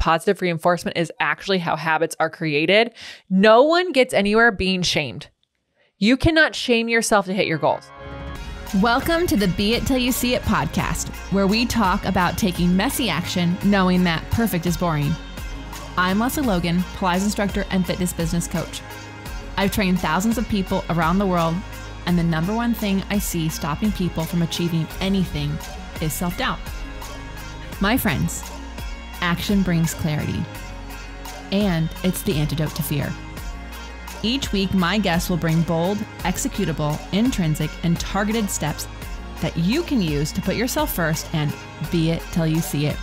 positive reinforcement is actually how habits are created. No one gets anywhere being shamed. You cannot shame yourself to hit your goals. Welcome to the Be It Till You See It podcast, where we talk about taking messy action knowing that perfect is boring. I'm Lesley Logan, Pilates instructor and fitness business coach. I've trained thousands of people around the world, and the number one thing I see stopping people from achieving anything is self doubt. My friends, action brings clarity, and it's the antidote to fear. Each week, my guests will bring bold, executable, intrinsic, and targeted steps that you can use to put yourself first and be it till you see it.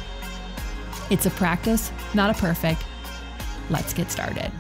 It's a practice, not a perfect. Let's get started.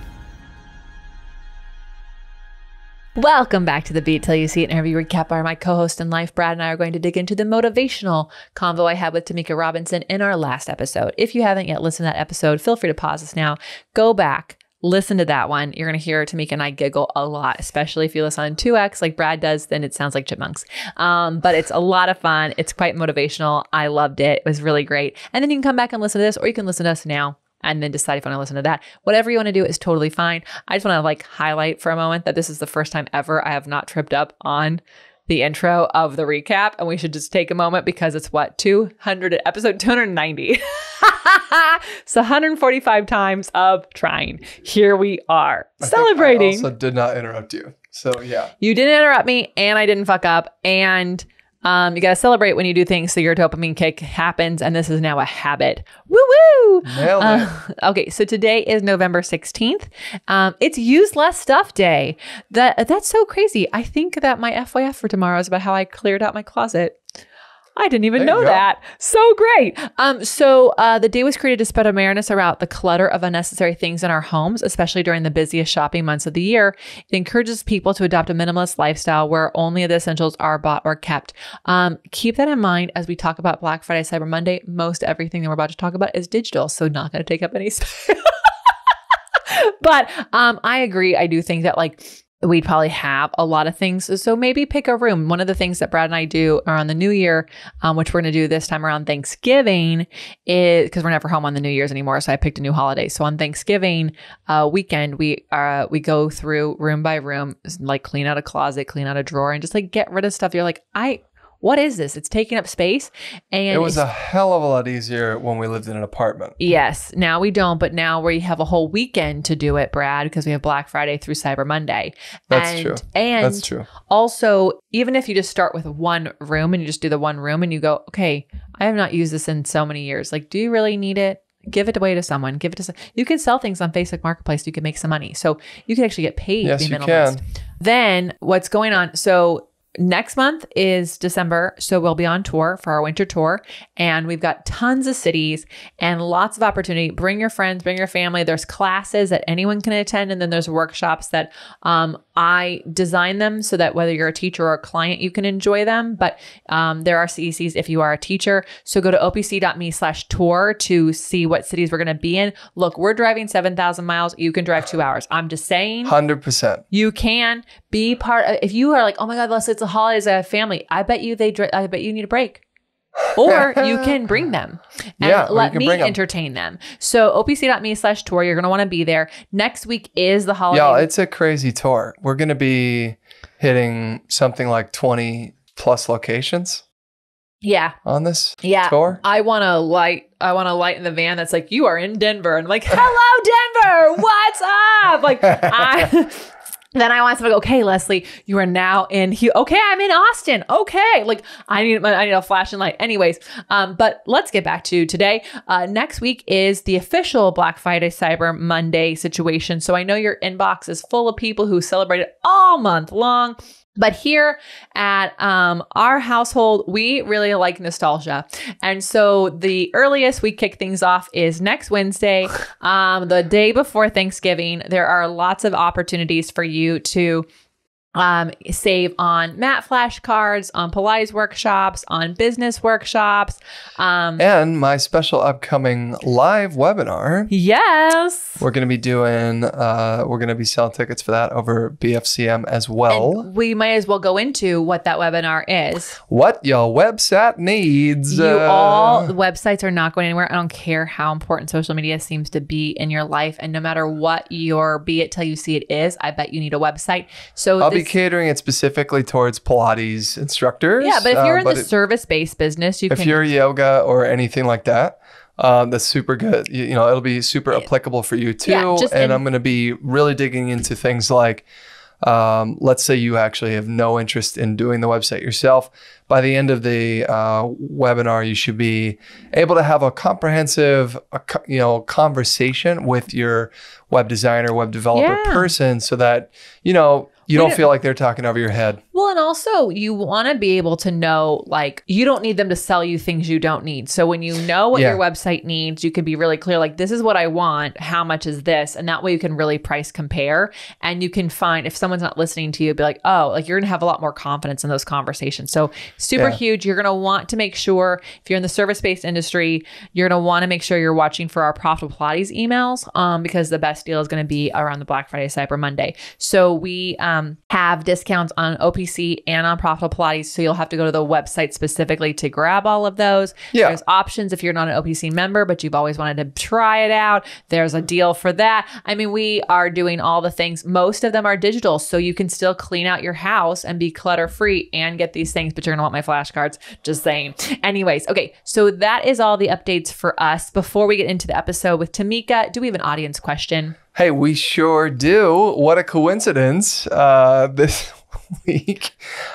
Welcome back to the Be It Till You See It interview recap by my co-host in life, Brad and I are going to dig into the motivational convo I had with Tamika Robinson in our last episode. If you haven't yet listened to that episode, feel free to pause this now, go back, listen to that one. You're going to hear Tamika and I giggle a lot, especially if you listen on 2X like Brad does, then it sounds like chipmunks. Um, but it's a lot of fun. It's quite motivational. I loved it. It was really great. And then you can come back and listen to this, or you can listen to us now and then decide if you want to listen to that. Whatever you want to do is totally fine. I just want to like highlight for a moment that this is the first time ever I have not tripped up on the intro of the recap and we should just take a moment because it's what 200 episode 290 so 145 times of trying here we are I celebrating I also did not interrupt you. So yeah. you didn't interrupt me and i didn't fuck up and um, you got to celebrate when you do things so your dopamine kick happens and this is now a habit woo woo uh, okay, so today is November 16th. Um, it's use less stuff day. That that's so crazy. I think that my FYF for tomorrow is about how I cleared out my closet. I didn't even There know that. So great. Um, so uh, the day was created to spread awareness around the clutter of unnecessary things in our homes, especially during the busiest shopping months of the year. It encourages people to adopt a minimalist lifestyle where only the essentials are bought or kept. Um, keep that in mind as we talk about Black Friday, Cyber Monday. Most everything that we're about to talk about is digital, so not going to take up any space. but um, I agree. I do think that like we'd probably have a lot of things. So maybe pick a room. One of the things that Brad and I do around the new year, um, which we're going to do this time around Thanksgiving, is because we're never home on the New Year's anymore. So I picked a new holiday. So on Thanksgiving uh, weekend, we uh, we go through room by room, like clean out a closet, clean out a drawer, and just like get rid of stuff. You're like, I. What is this? It's taking up space, and it was a hell of a lot easier when we lived in an apartment. Yes. Now we don't, but now we have a whole weekend to do it, Brad, because we have Black Friday through Cyber Monday. That's and, true. And That's true. also, even if you just start with one room and you just do the one room and you go, okay, I have not used this in so many years. Like, do you really need it? Give it away to someone. Give it to some. You can sell things on Facebook Marketplace. You can make some money. So you can actually get paid Yes, to be you can. Then what's going on? So next month is December. So we'll be on tour for our winter tour. And we've got tons of cities and lots of opportunity. Bring your friends, bring your family. There's classes that anyone can attend. And then there's workshops that um, I design them so that whether you're a teacher or a client, you can enjoy them. But um, there are CECs if you are a teacher. So go to opc.me slash tour to see what cities we're going to be in. Look, we're driving 7,000 miles. You can drive two hours. I'm just saying. 100%. You can be part of if you are like, oh my God, Lesley, it's the holidays, I have family. I bet you they dr- I bet you need a break. Or you can bring them and Yeah, let me entertain them. So opc.me slash tour, you're gonna want to be there. Next week is the holiday. Y'all, it's a crazy tour. We're going to be hitting something like 20 plus locations yeah. on this Yeah. tour. I want to light. I want to light in the van that's like, you are in Denver, and I'm like, hello, Denver, what's up? Like, I. Then I want to go, okay, Lesley, you are now in Hu Okay, I'm in Austin. Okay, like I need, I need a flashing light. Anyways, um, but let's get back to today. Uh, next week is the official Black Friday Cyber Monday situation. So I know your inbox is full of people who celebrate it all month long. But here at um, our household, we really like nostalgia. And so the earliest we kick things off is next Wednesday, um, the day before Thanksgiving. There are lots of opportunities for you to um, save on mat flashcards, on Pilates workshops, on business workshops. Um, And my special upcoming live webinar. yes. We're going to be doing, uh, we're going to be selling tickets for that over BFCM as well. And we might as well go into what that webinar is. what your website needs. You uh, all websites are not going anywhere. I don't care how important social media seems to be in your life, and no matter what your be it till you see it is, I bet you need a website. So I'll be catering it specifically towards Pilates instructors. yeah, but if you're uh, in the service based business, you if can you're yoga or anything like that, um, that's super good. You, you know, it'll be super applicable for you too. Yeah, and in- I'm going to be really digging into things like, um, let's say you actually have no interest in doing the website yourself. By the end of the uh, webinar, you should be able to have a comprehensive, co- you know, conversation with your web designer, web developer Yeah. person, so that you know you don't feel like they're talking over your head. Well, and also you want to be able to know, like, you don't need them to sell you things you don't need. So when you know what Yeah. your website needs, you can be really clear, like, this is what I want. How much is this? And that way you can really price compare. And you can find if someone's not listening to you, be like, oh, like you're going to have a lot more confidence in those conversations. So super Yeah. huge. You're going to want to make sure if you're in the service based industry, you're going to want to make sure you're watching for our profitable Pilates emails um, because the best deal is going to be around the Black Friday, Cyber Monday. So we um, Um, have discounts on OPC and on Profitable Pilates. So you'll have to go to the website specifically to grab all of those. Yeah. There's options if you're not an OPC member, but you've always wanted to try it out. There's a deal for that. I mean, we are doing all the things. Most of them are digital. So you can still clean out your house and be clutter free and get these things, but you're going to want my flashcards. Just saying. Anyways, okay. So that is all the updates for us. Before we get into the episode with Tamika, do we have an audience question? Hey, we sure do. What a coincidence uh, this week.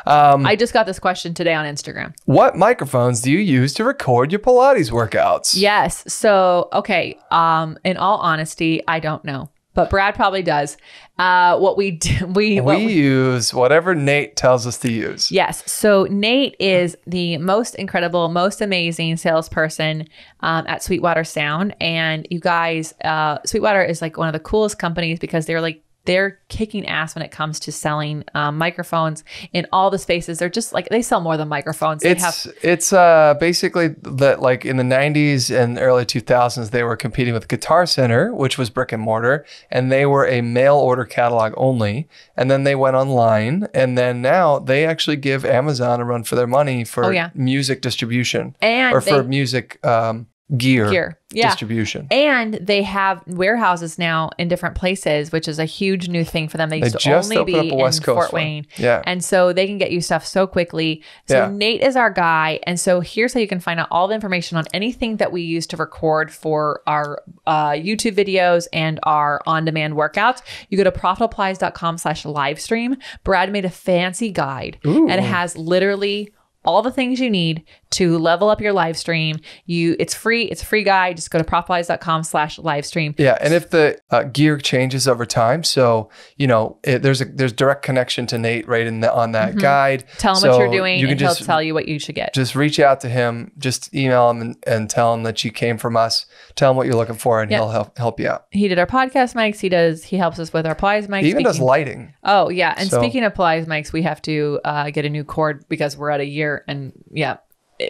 Um, I just got this question today on Instagram. what microphones do you use to record your Pilates workouts? Yes. So, okay. Um, in all honesty, I don't know, but Brad probably does. Uh, what we do, we, what We use whatever Nate tells us to use. Yes. So Nate is the most incredible, most amazing salesperson um, at Sweetwater Sound. And you guys, uh, Sweetwater is like one of the coolest companies because they're like, they're kicking ass when it comes to selling um, microphones in all the spaces. They're just like they sell more than microphones. They It's have it's uh basically that like in the 90s and early 2000s they were competing with Guitar Center, which was brick and mortar, and they were a mail order catalog only. And then they went online, and then now they actually give Amazon a run for their money for Oh, yeah. music distribution and or for music um, gear, gear. Yeah. distribution. And they have warehouses now in different places, which is a huge new thing for them. They They used to just only be up a West in Coast Fort one. Wayne. Yeah. And so they can get you stuff so quickly. So Yeah. Nate is our guy. And so here's how you can find out all the information on anything that we use to record for our uh, YouTube videos and our on-demand workouts. You go to profitablepilates.com slash live stream. Brad made a fancy guide and it has literally all the things you need to level up your live stream. You it's free, it's a free guide. Just go to profitablepilates.com slash live stream. Yeah, and if the uh, gear changes over time, so you know it, there's a there's direct connection to Nate right in the on that guide. Mm-hmm. Tell him what you're doing You can and he'll tell you what you should get. just reach out to him, just email him and, and tell him that you came from us. Tell him what you're looking for, and Yep. he'll help help you out. he did our podcast mics. He does. He helps us with our Pilates mics. He even does lighting. Oh yeah, and So- speaking of Pilates mics, we have to uh, get a new cord because we're at a year, and yeah,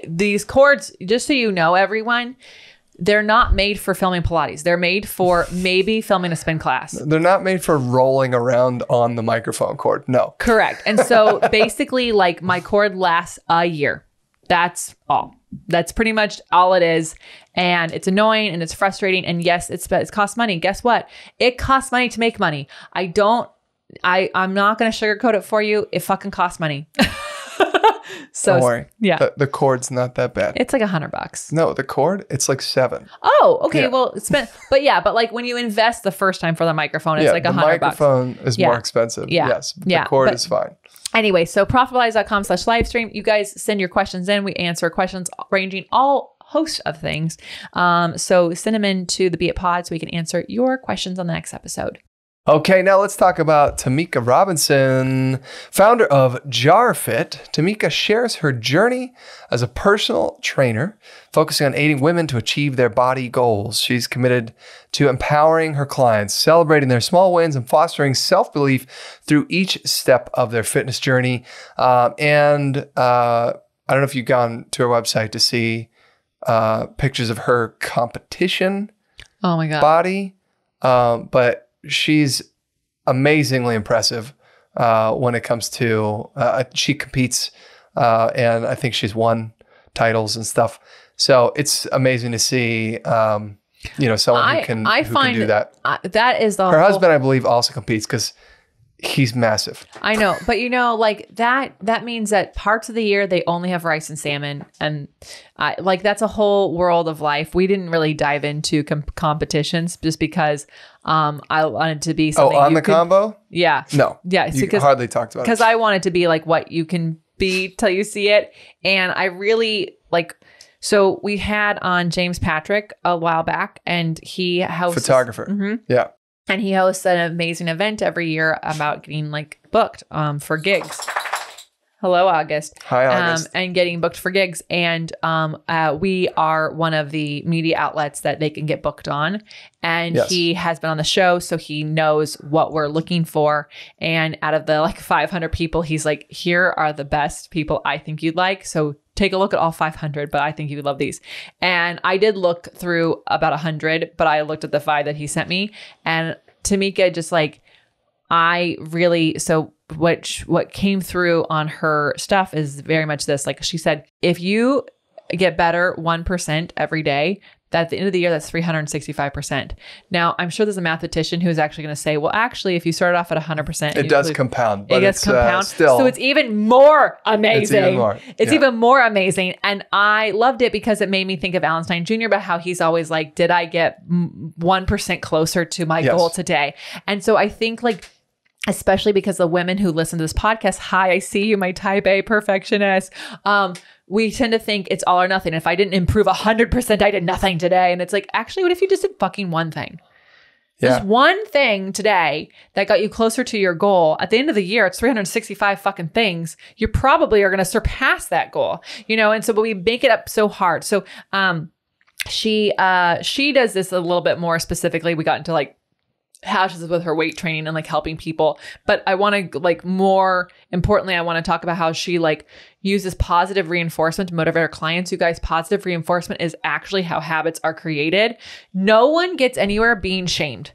these cords. Just so you know, everyone, they're not made for filming Pilates. They're made for maybe filming a spin class. They're not made for rolling around on the microphone cord. No. Correct. And so basically, like my cord lasts a year. That's all. That's pretty much all it is. And it's annoying and it's frustrating. And yes, it's it's cost money. Guess what? It costs money to make money. I don't. I I'm not gonna sugarcoat it for you. It fucking costs money. so Don't worry. yeah, The, the cord's not that bad. it's like a hundred bucks. no, the cord, it's like seven. Oh, okay. Yeah. Well, it's been, but yeah, but like when you invest the first time for the microphone, it's yeah, like a hundred bucks. microphone is Yeah. more expensive. Yeah. Yes. but Yeah, The cord but- is fine. Anyway, so profitablepilates.com slash live stream. You guys send your questions in. We answer questions ranging all host of things. Um, so send them in to the Be It Pod so we can answer your questions on the next episode. Okay, now let's talk about Tamika Robinson, founder of JarFit. Tamika shares her journey as a personal trainer, focusing on aiding women to achieve their body goals. She's committed to empowering her clients, celebrating their small wins, and fostering self belief through each step of their fitness journey. Um, and uh, I don't know if you've gone to her website to see uh, pictures of her competition Oh my god. body, um, but she's amazingly impressive uh, when it comes to uh, she competes, uh, and I think she's won titles and stuff. So it's amazing to see, um, you know, someone I who can I who find can do that. I- that is the Her husband, I believe, also competes because he's massive. I know, but you know, like that that means that parts of the year they only have rice and salmon, and I like that's a whole world of life. We didn't really dive into com- competitions just because um I wanted to be something. Oh, something. on you the could- combo? Yeah, No, yeah. you because hardly talked about it. because I wanted to be like what you can be till you see it. And I really like so we had on James Patrick a while back and he hosts Photographer. Mhm. Yeah. And he hosts an amazing event every year about getting like booked um for gigs. Hello, August Hi, um, August. and getting booked for gigs. And um, uh, we are one of the media outlets that they can get booked on. And Yes. he has been on the show, so he knows what we're looking for. And out of the like 500 people, he's like, here are the best people I think you'd like. So take a look at all 500, but I think you would love these. And I did look through about 100, but I looked at the five that he sent me. And Tamika just like, I really so what sh- what came through on her stuff is very much this like she said if you get better 1% every day that at the end of the year that's 365%. Now, I'm sure there's a mathematician who's actually going to say, well actually if you started off at 100% it does include- compound, but it gets it's uh, compound. still so it's even more amazing. it's, even more, It's yeah. even more amazing. And I loved it because it made me think of Alan Stein Jr. about how he's always like, did I get mm, 1% closer to my Yes. goal today? And so I think like, especially because the women who listen to this podcast, hi, I see you, my type A perfectionist. Um, we tend to think it's all or nothing. If I didn't improve 100%, I did nothing today. And it's like, actually, what if you just did fucking one thing? yeah. Just one thing today that got you closer to your goal. At the end of the year, it's 365 fucking things. You probably are going to surpass that goal, you know? And so, but we make it up so hard. So, um, she, uh, she does this a little bit more specifically. We got into like how she does with her weight training and like helping people. But I want to like more importantly, I want to talk about how she like uses positive reinforcement to motivate her clients. You guys, positive reinforcement is actually how habits are created. No one gets anywhere being shamed.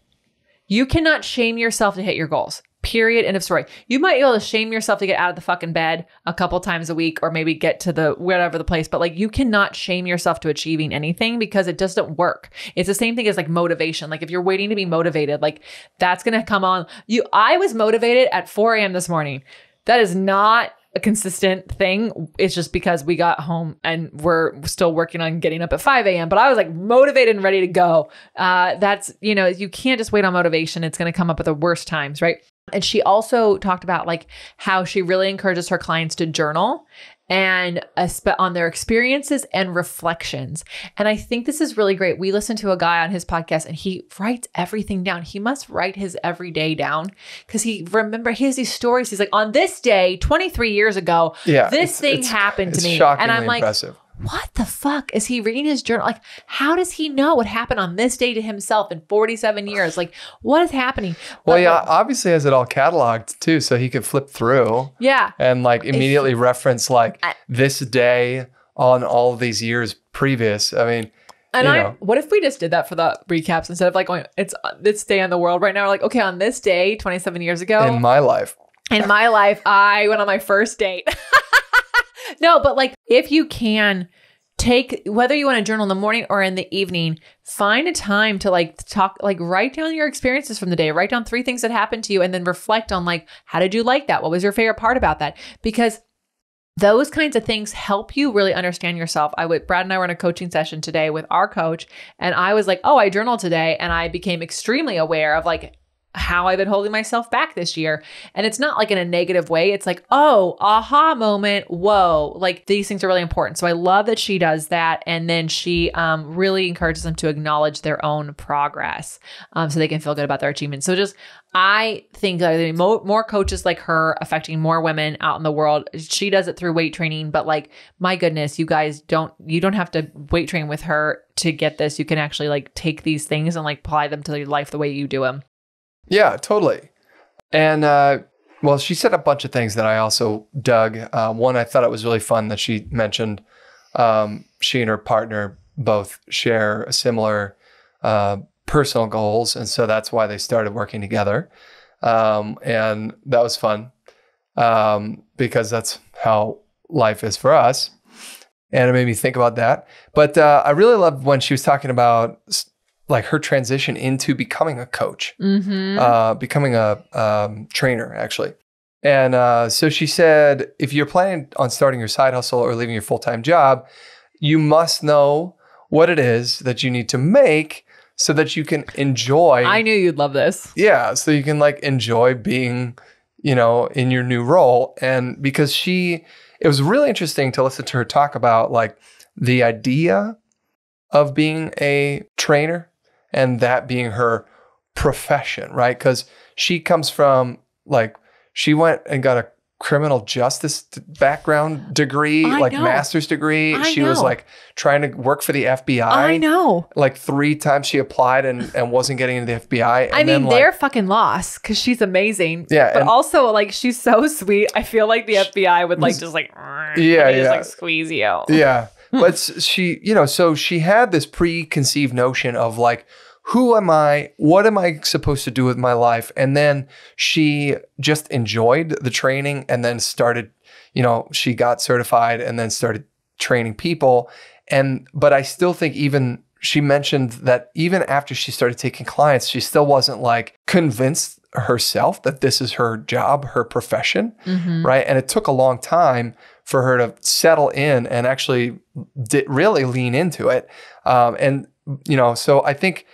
You cannot shame yourself to hit your goals. Period. End of story. You might be able to shame yourself to get out of the fucking bed a couple times a week or maybe get to the whatever the place, but like you cannot shame yourself to achieving anything because it doesn't work. It's the same thing as like motivation. Like if you're waiting to be motivated, like that's gonna come on. You I was motivated at 4 a.m. this morning. That is not a consistent thing. It's just because we got home and we're still working on getting up at 5 a.m. But I was like motivated and ready to go. Uh, that's, you know, you can't just wait on motivation. It's going to come up at the worst times, right? And she also talked about like how she really encourages her clients to journal and on their experiences and reflections. And I think this is really great. We listened to a guy on his podcast and he writes everything down. He must write his everyday down because he remember he has these stories. He's like, on this day, 23 years ago, Yeah, this it's- thing it's- happened to me. And I'm like, impressive. What the fuck is he reading his journal? Like, how does he know what happened on this day to himself in 47 years? Like, what is happening? Well, But, yeah, like, obviously has it all cataloged too, so he could flip through yeah. and like immediately reference like I- this day on all of these years previous. I mean, And I, know. what if we just did that for the recaps instead of like going, it's uh, this day in the world right now? Like, okay, on this day, 27 years ago, in my life, in my life, I went on my first date. no, but like if you can take whether you want to journal in the morning or in the evening, find a time to like talk, like write down your experiences from the day, write down three things that happened to you, and then reflect on like, how did you like that? What was your favorite part about that? Because those kinds of things help you really understand yourself. I would Brad and I were in a coaching session today with our coach, and I was like, "Oh, I journaled today," and I became extremely aware of like how I've been holding myself back this year. And it's not like in a negative way. It's like, oh, aha moment. Whoa. Like these things are really important. So I love that she does that. And then she um, really encourages them to acknowledge their own progress um, so they can feel good about their achievements. So just, I think that more, more coaches like her affecting more women out in the world. She does it through weight training, but like, my goodness, you guys don't, you don't have to weight train with her to get this. You can actually like take these things and like apply them to your life the way you do them. Yeah, totally. And uh, well, she said a bunch of things that I also dug. Uh, one, I thought it was really fun that she mentioned um, she and her partner both share similar uh, personal goals, and so that's why they started working together. Um, and that was fun um, because that's how life is for us. And it made me think about that. But uh, I really loved when she was talking about like her transition into becoming a coach, Mm-hmm. uh, becoming a um, trainer, actually. And uh, so she said, if you're planning on starting your side hustle or leaving your full time job, you must know what it is that you need to make so that you can enjoy. I knew you'd love this. yeah, so you can like enjoy being, you know, in your new role. And because she, it was really interesting to listen to her talk about like the idea of being a trainer and that being her profession, right? Because she comes from like, she went and got a criminal justice background degree, I like know. master's degree. I she was like trying to work for the FBI. I know. Like three times she applied and, and wasn't getting into the FBI. And I then, mean, like, they're fucking lost because she's amazing. Yeah, but also like she's so sweet. I feel like the FBI would like just like Yeah, just like squeeze you out. Yeah. But she, you know, so she had this preconceived notion of like, who am I? What am I supposed to do with my life? And then she just enjoyed the training and then started, you know, she got certified and then started training people. And, but I still think even she mentioned that even after she started taking clients, she still wasn't like convinced herself that this is her job, her profession Mhm. right? And it took a long time for her to settle in and actually di- really lean into it. Um, and you know, so I think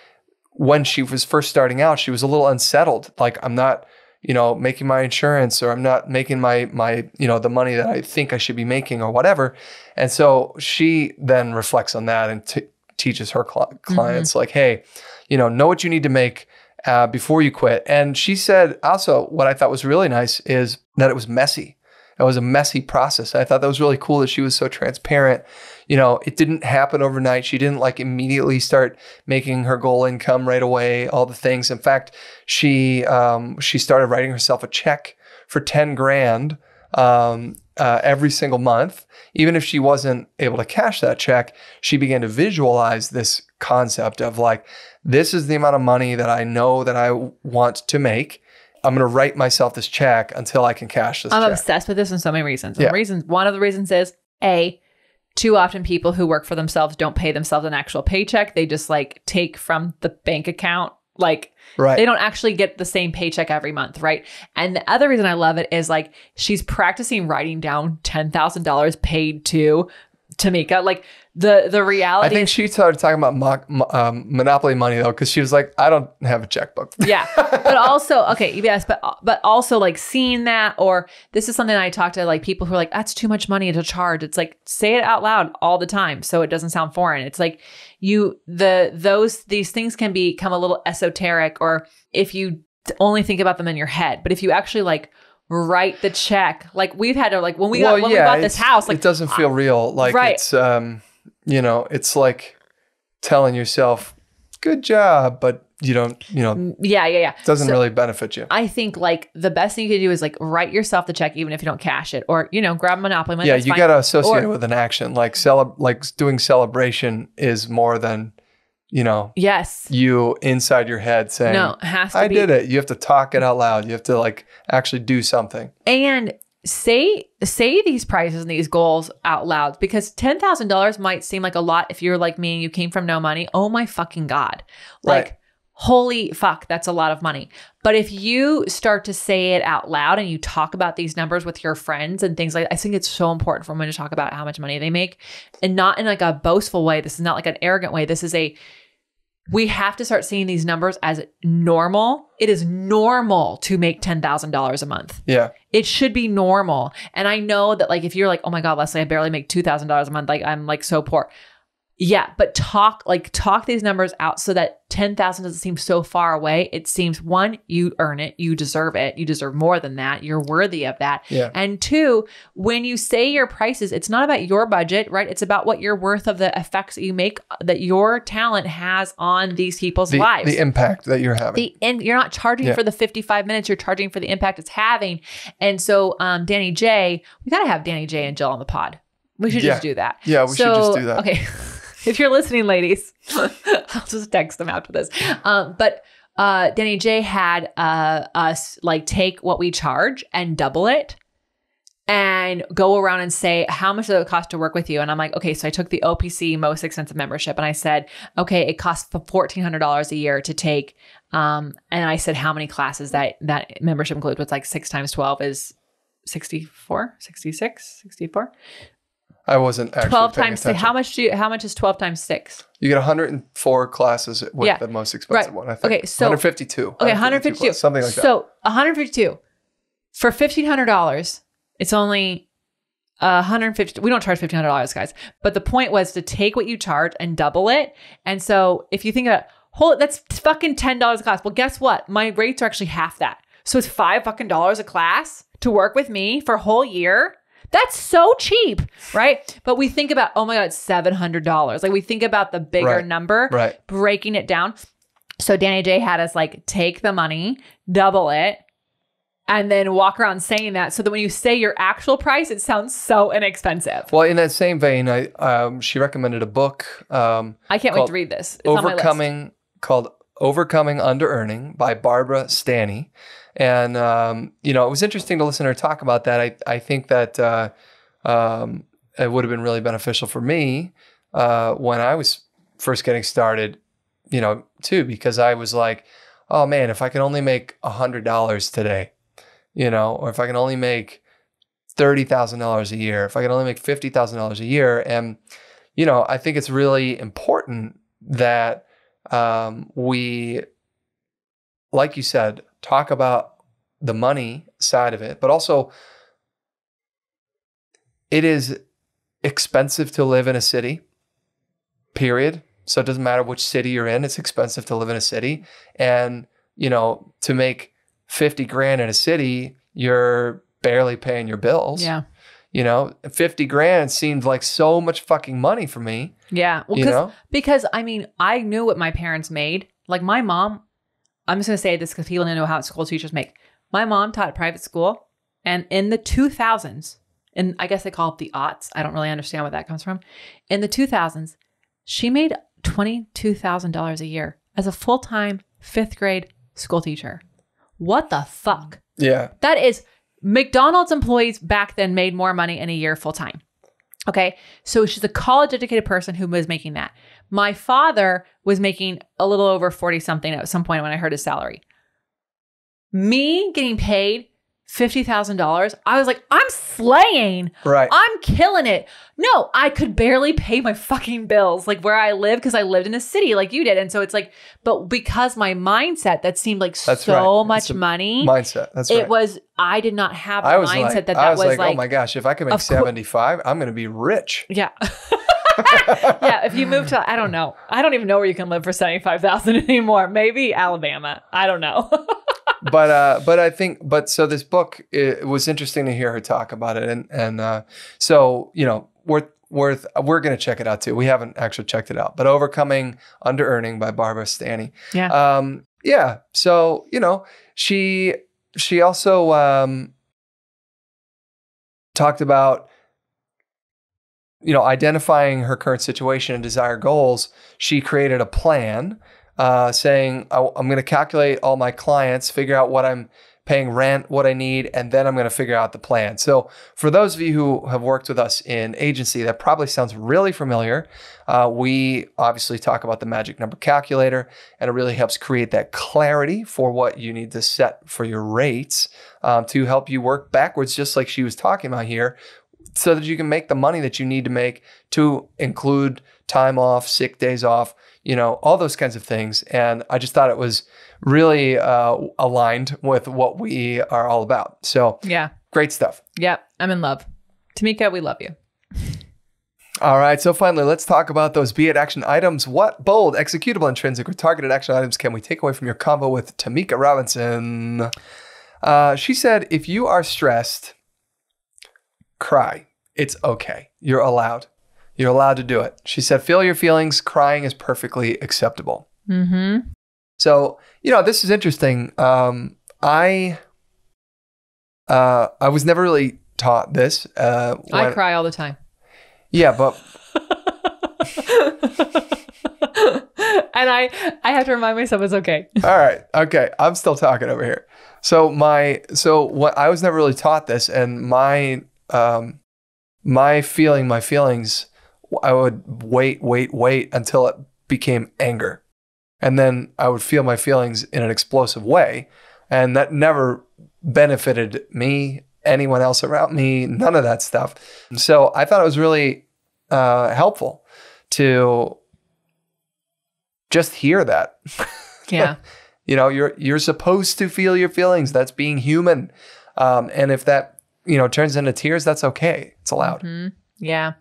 when she was first starting out, she was a little unsettled. Like I'm not, you know, making my insurance or I'm not making my my you know the money that I think I should be making or whatever. And so she then reflects on that and t- teaches her cli- clients like, hey, you know, know what you need to make uh, before you quit. And she said also what I thought was really nice is that it was messy. It was a messy process. I thought that was really cool that she was so transparent. You know, it didn't happen overnight. She didn't like immediately start making her goal income right away. All the things. In fact, she um, she started writing herself a check for ten grand um, uh, every single month. Even if she wasn't able to cash that check, she began to visualize this concept of like, this is the amount of money that I know that I want to make. I'm going to write myself this check until I can cash this I'm check. obsessed with this in so many reasons. Yeah. reasons one of the reasons is a too often people who work for themselves don't pay themselves an actual paycheck. They just like take from the bank account like Right. they don't actually get the same paycheck every month, right? And the other reason I love it is like she's practicing writing down ten thousand dollars paid to Tamika. Like the the reality. I think she started talking about mo- um, monopoly money though, because she was like, I don't have a checkbook. yeah but also okay yes but but also like seeing that or this is something i talk to like people who are like that's too much money to charge it's like say it out loud all the time so it doesn't sound foreign it's like you the those these things can become a little esoteric or if you only think about them in your head but if you actually like write the check like we've had to like when we got when we bought this house like it doesn't feel real. Like Right. it's, um, you know, it's like telling yourself, "Good job," but you don't, you know, mm, yeah yeah yeah it doesn't So- really benefit you. I think like the best thing you can do is like write yourself the check even if you don't cash it or you know grab Monopoly money. yeah, you got to associate Or- it with an action. Like cele- like doing celebration is more than, you know, yes you inside your head saying, No, it has to I be. did it. You have to talk it out loud. You have to like actually do something. And say say these prices and these goals out loud because ten thousand dollars might seem like a lot if you're like me and you came from no money. Oh my fucking god! Like. Right. Holy fuck, that's a lot of money. But if you start to say it out loud and you talk about these numbers with your friends and things like I think it's so important for women to talk about how much money they make and not in like a boastful way. This is not like an arrogant way. This is a we have to start seeing these numbers as normal. It is normal to make $10,000 a month. Yeah. It should be normal. And I know that like if you're like, "Oh my god, Lesley, I barely make $2,000 a month, like I'm like so poor." Yeah, but talk like talk these numbers out so that 10,000 doesn't seem so far away. It seems one, you earn it, you deserve it. You deserve more than that. You're worthy of that. Yeah. And two, when you say your prices, it's not about your budget, right? It's about what you're worth of the effects that you make that your talent has on these people's The, lives. the impact that you're having. The and you're not charging Yeah. for the 55 minutes, you're charging for the impact it's having. And so um Danny J, we gotta have Danny J and Jill on the pod. We should Yeah. just do that. Yeah, we should just do that. Okay. if you're listening, ladies, I'll just text them after this. Um, but uh Danny J had uh us like take what we charge and double it and go around and say how much does it cost to work with you? And i'm like okay so i took the opc most expensive membership and i said okay it costs $1400 a year to take um and i said how many classes that that membership includes what's like 6 times 12 is 64 66 64 I wasn't actually 12 times six. how much do you how much is 12 times 6 You get 104 classes with Yeah. the most expensive Right. one. I think. Okay, so- 152. Okay, 152. classes, something like that. So 152 for fifteen hundred dollars. It's only uh, 150. We don't charge fifteen hundred dollars, guys. But the point was to take what you charge and double it. And so if you think about, hold that's fucking ten dollars a class. Well, guess what? My rates are actually half that. So it's five fucking dollars a class to work with me for a whole year. That's so cheap, right? But we think about, oh my god, seven hundred dollars. Like we think about the bigger Right. number, Right. breaking it down. So Danny J had us like take the money, double it, and then walk around saying that so that when you say your actual price, it sounds so inexpensive. Well, in that same vein, I um, she recommended a book, um, I can't wait to read this. It's on my list. overcoming called "Overcoming Under Earning" by Barbara Stanny, and um, you know it was interesting to listen to her talk about that. I I think that uh, um, it would have been really beneficial for me uh, when I was first getting started, you know, too, because I was like, oh man, if I can only make a hundred dollars today, you know, or if I can only make thirty thousand dollars a year, if I can only make fifty thousand dollars a year, and you know, I think it's really important that um, we, like you said, talk about the money side of it, but also it is expensive to live in a city. Period. So it doesn't matter which city you're in; it's expensive to live in a city, and you know, to make fifty grand in a city, you're barely paying your bills. Yeah. You know, 50 grand seemed like so much fucking money for me. Yeah. Well, You know? because I mean, I knew what my parents made. Like my mom, I'm just going to say this because people don't know how school teachers make. My mom taught at private school, and in the 2000s, and I guess they call it the aughts. I don't really understand where that comes from. In the 2000s, she made $22,000 a year as a full time fifth grade school teacher. What the fuck? Yeah. That is McDonald's employees back then made more money in a year full time. Okay. So she's a college educated person who was making that. My father was making a little over 40 something at some point when I heard his salary. Me getting paid $50,000, I was like, I'm slaying. Right. I'm killing it. No, I could barely pay my fucking bills like where I live because I lived in a city like you did. And so it's like, but because my mindset that seemed like That's so right. much money, Mindset. That's it right. was, I did not have the I was mindset like, that I was, was, like, oh my gosh, if I can make of cour- 75, I'm going to be rich. yeah. yeah, if you move to, I don't know. I don't even know where you can live for 75,000 anymore. Maybe Alabama. I don't know. but uh, but I think but so this book it was interesting to hear her talk about it and and uh, so you know worth worth we're gonna check it out too. We haven't actually checked it out, but overcoming under earning by Barbara Stanny. yeah. Um, yeah. So you know she she also um, talked about you know identifying her current situation and desired goals. She created a plan uh, saying I, am going to calculate all my clients, figure out what I'm paying rent, what I need, and then I'm going to figure out the plan. So, for those of you who have worked with us in agency, that probably sounds really familiar. Uh, we obviously talk about the magic number calculator, and it really helps create that clarity for what you need to set for your rates um, to help you work backwards, just like she was talking about here. So that you can make the money that you need to make to include time off, sick days off, you know, all those kinds of things. And I just thought it was really uh, aligned with what we are all about. So Yeah. great stuff. Yep. I'm in love. Tamika, we love you. All right. So finally, let's talk about those be it action items. What bold, executable, intrinsic, or targeted action items can we take away from your convo with Tamika Robinson? Uh, she said, if you are stressed, cry. It's okay. You're allowed. You're allowed to do it. She said, feel your feelings. Crying is perfectly acceptable. Mm-hmm. So, you know, this is interesting. Um, I uh, I was never really taught this. Uh, I cry all the time. Yeah, but and I I have to remind myself it's okay. all right, okay, I'm still talking over here. So my so what I was never really taught this, and my um my feeling, my feelings, I would wait, wait, wait until it became anger, and then I would feel my feelings in an explosive way, and that never benefited me, anyone else around me, none of that stuff. So I thought it was really uh, helpful to just hear that. Yeah. You know, you're you're supposed to feel your feelings. That's being human. Um, and if that you know turns into tears, that's okay. It's allowed. hmm Yeah.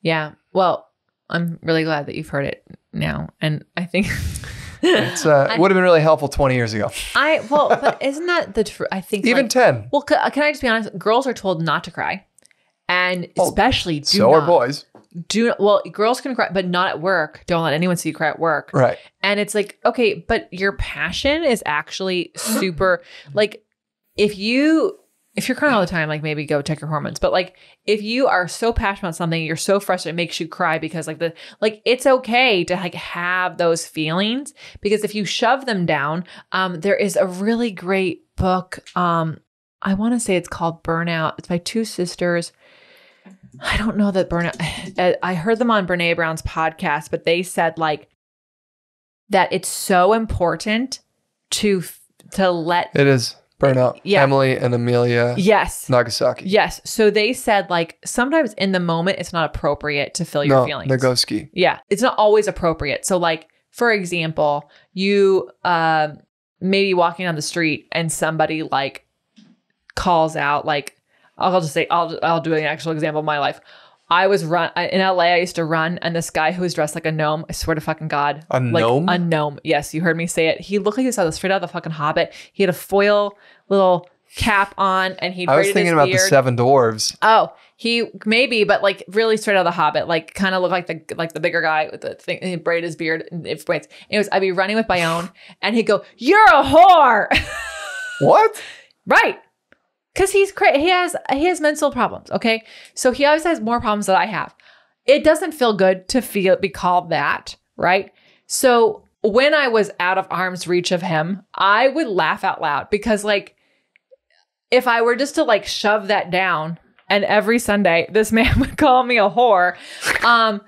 Yeah. Well, I'm really glad that you've heard it now. And I think It's uh, it would have been really helpful 20 years ago, I well, but isn't that the truth? I think even like, 10. well, ca- can I just be honest? Girls are told not to cry, and Oh, especially do So not are boys, do not, well. Girls can cry, but not at work. Don't let anyone see you cry at work. right? And it's like, okay, but your passion is actually super like if you if you're crying all the time, like maybe go check your hormones. But like if you are so passionate about something, you're so frustrated, it makes you cry because like the like it's okay to like have those feelings because if you shove them down, um, there is a really great book. Um, I want to say it's called Burnout. It's by two sisters. I don't know that Burnout. I heard them on Brene Brown's podcast, but they said like that it's so important to to let It is burnout. Yeah. Emily and Amelia yes Nagoski. yes so they said like sometimes in the moment it's not appropriate to feel your no, feelings Nagoski. yeah it's not always appropriate so like for example you uh, maybe walking down the street and somebody like calls out like I'll just say I'll I'll do an actual example of my life. I was run I- in LA. I used to run, and this guy who was dressed like a gnome. I swear to fucking god, A like gnome? a gnome. Yes, you heard me say it. He looked like he was out of- straight out of the fucking Hobbit. He had a foil little cap on, and he I was thinking about beard. the Seven Dwarves. Oh, he maybe, but like really straight out of the Hobbit, like kind of look like the like the bigger guy with the thing. He braided his beard. and It points. Anyways, I'd be running with Bayonne, and he'd go, "You're a whore," What? right? Because he's cra- he has he has mental problems. Okay, so he always has more problems than I have. It doesn't feel good to feel be called that, right? So when I was out of arm's reach of him, I would laugh out loud because like if I were just to like shove that down and every Sunday this man would call me a whore, um,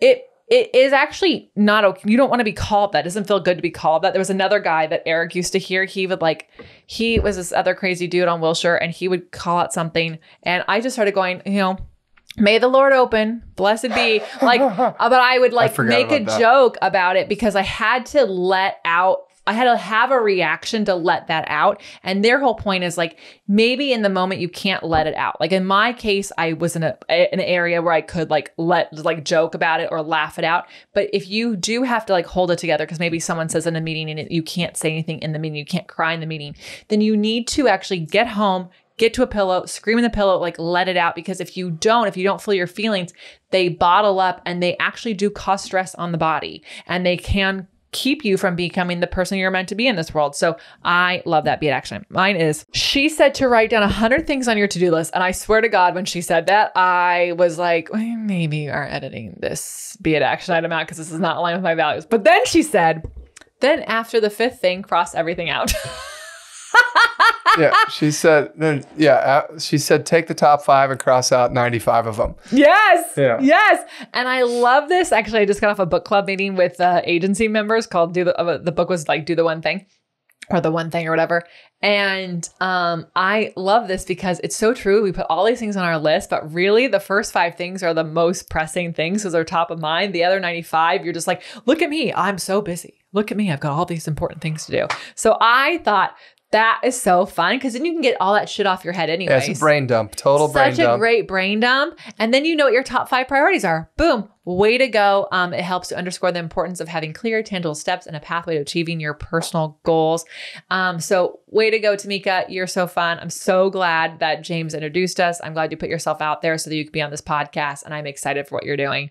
it it is actually not okay. You don't want to be called that. It doesn't feel good to be called that. There was another guy that Eric used to hear. He would like, he was this other crazy dude on Wilshire, and he would call out something, and I just started going, you know. May the Lord open, blessed be. Like, but I would like forgot make a that. joke about it because I had to let out I had to have a reaction to let that out. And their whole point is like maybe in the moment you can't let it out. Like in my case, I was in a an area where I could like let like joke about it or laugh it out. But if you do have to like hold it together because maybe someone says in a meeting and you can't say anything in the meeting, you can't cry in the meeting, then you need to actually get home, get to a pillow, scream in the pillow, like let it out. Because if you don't, if you don't feel your feelings, they bottle up and they actually do cause stress on the body and they can keep you from becoming the person you're meant to be in this world. So I love that be it action. Mine is she said to write down 100 things on your to do list. And I swear to God, when she said that, I was like, well, maybe you are editing this be it action item out because this is not aligned with my values. But then she said, then after the fifth thing, cross everything out. yeah, she said. no, Yeah, uh, she said take the top five and cross out ninety-five of them. Yes. Yeah. Yes. And I love this. Actually, I just got off a book club meeting with uh, agency members called Do the uh, the book was like Do the One Thing. or the one thing or whatever. And um, I love this because it's so true. We put all these things on our list, but really the first five things are the most pressing things because they're top of mind. The other 95, you're just like, look at me. I'm so busy. Look at me. I've got all these important things to do. So I thought that is so fun because then you can get all that shit off your head anyway. Yeah, it's a brain dump. Total brain dump. Such a great brain dump. And then you know what your top five priorities are. Boom. Way to go. Um, it helps to underscore the importance of having clear, tangible steps and a pathway to achieving your personal goals. Um, so way to go, Tamika. You're so fun. I'm so glad that James introduced us. I'm glad you put yourself out there so that you could be on this podcast. And I'm excited for what you're doing.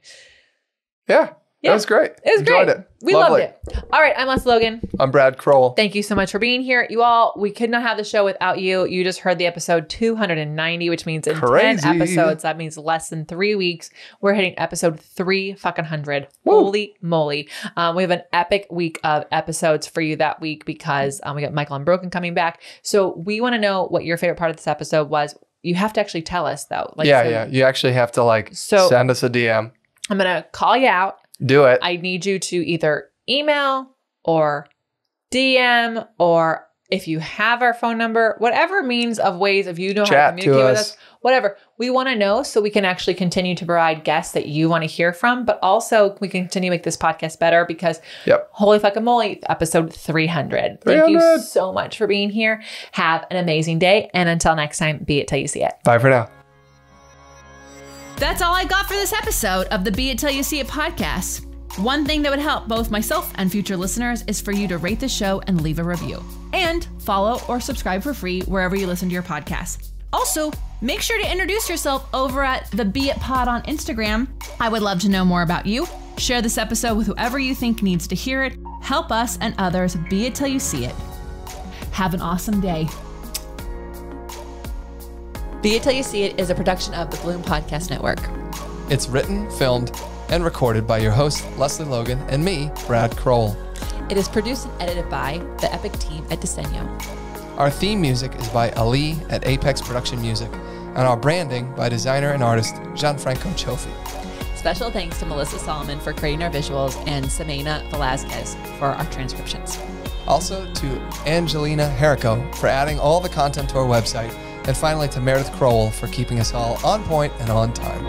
yeah, Yeah. that was great. It was Enjoyed great. it. We Lovely. loved it. All right. I'm Les Logan. I'm Brad Crowell. Thank you so much for being here. You all, we could not have the show without you. You just heard the episode 290, which means in Crazy. 10 episodes, that means less than three weeks, we're hitting episode three fucking hundred. Woo. Holy moly. Um, we have an epic week of episodes for you that week because um, we got Michael Unbroken coming back. So we want to know what your favorite part of this episode was. You have to actually tell us though. Like, yeah, so yeah. You actually have to like So- send us a DM. I'm going to call you out. Do it. I need you to either email or DM or if you have our phone number, whatever means of ways of you know how to Chat to communicate with us. us, whatever. We want to know so we can actually continue to provide guests that you want to hear from, but also we can continue to make this podcast better because Yep. holy fucking moly, episode 300. Thank you so much for being here. Have an amazing day. And until next time, be it till you see it. Bye for now. That's all I got for this episode of the Be It Till You See It podcast. One thing that would help both myself and future listeners is for you to rate the show and leave a review. And follow or subscribe for free wherever you listen to your podcast. Also, make sure to introduce yourself over at the Be It Pod on Instagram. I would love to know more about you. Share this episode with whoever you think needs to hear it. Help us and others be it till you see it. Have an awesome day. Be it till you see it is a production of the Bloom Podcast Network. It's written, filmed, and recorded by your host, Lesley Logan, and me, Brad Crowell. It is produced and edited by the Epic team at Disenyo. Our theme music is by Ali at Apex Production Music, and our branding by designer and artist Gianfranco Cioffi. Special thanks to Melissa Solomon for creating our visuals and Semena Velazquez for our transcriptions. Also to Angelina Herrico for adding all the content to our website, and finally to Meredith Crowell for keeping us all on point and on time.